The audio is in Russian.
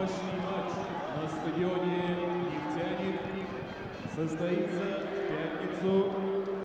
Завтрашний матч на стадионе «Нефтяник» состоится в пятницу.